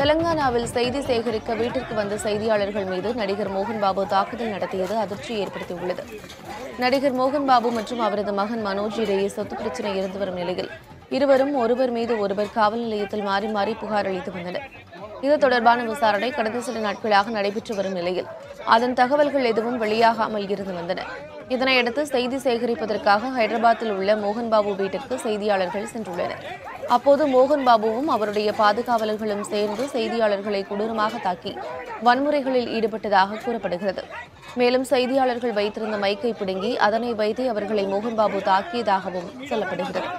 தெலங்கானாவில் செய்தி சேகரிக்க வீட்டிற்கு வந்த செய்தியாளர்கள் மீது நடிகர் மோகன் பாபு தாக்குதல் நடத்தியது அதிர்ச்சி ஏற்படுத்தியுள்ளது. நடிகர் மோகன் பாபு மற்றும் அவரது மகன் மனோஜ் இடையே சொத்து பிரச்சனை இருந்து வரும் நிலையில் இருவரும் ஒருவர் மீது ஒருவர் காவல் நிலையத்தில் மாறி மாறி புகார் அளித்து வந்தனர். இது தொடர்பான விசாரணை கடந்த சில நாட்களாக நடைபெற்று வரும் நிலையில் அதன் தகவல்கள் எதுவும் வெளியாகாமல் இருந்து வந்தன. இதனையடுத்து செய்தி சேகரிப்பதற்காக ஹைதராபாத்தில் உள்ள மோகன்பாபு வீட்டிற்கு செய்தியாளர்கள் சென்றுள்ளனர். அப்போது மோகன்பாபுவும் அவருடைய பாதுகாவலர்களும் சேர்ந்து செய்தியாளர்களை கொடூரமாக தாக்கி வன்முறைகளில் ஈடுபட்டதாக கூறப்படுகிறது. மேலும் செய்தியாளர்கள் வைத்திருந்த மைக்கை பிடுங்கி அதனை வைத்தே அவர்களை மோகன்பாபு தாக்கியதாகவும் சொல்லப்படுகிறது.